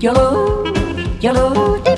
Yellow, yellow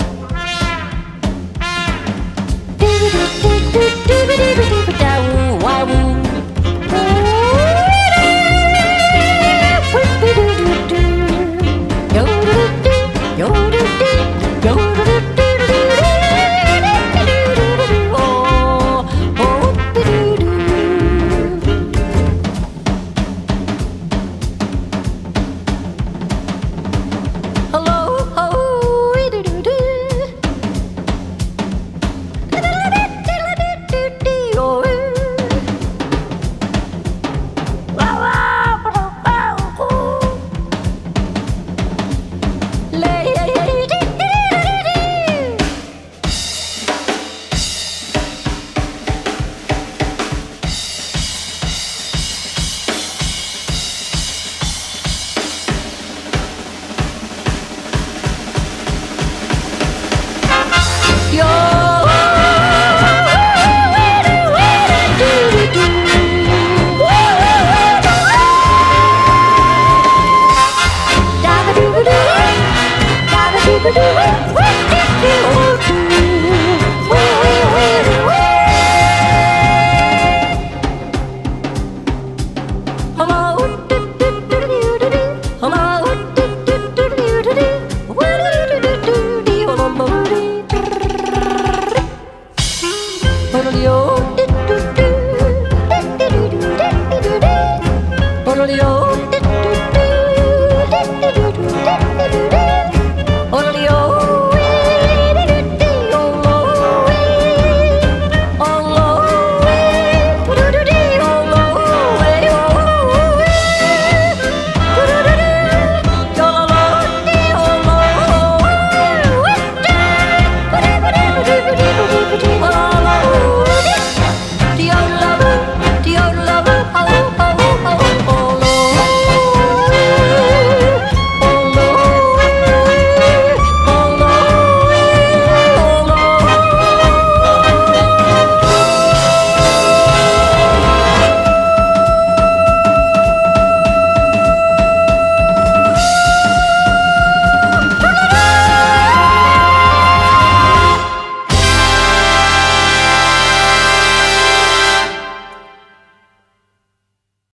Hello.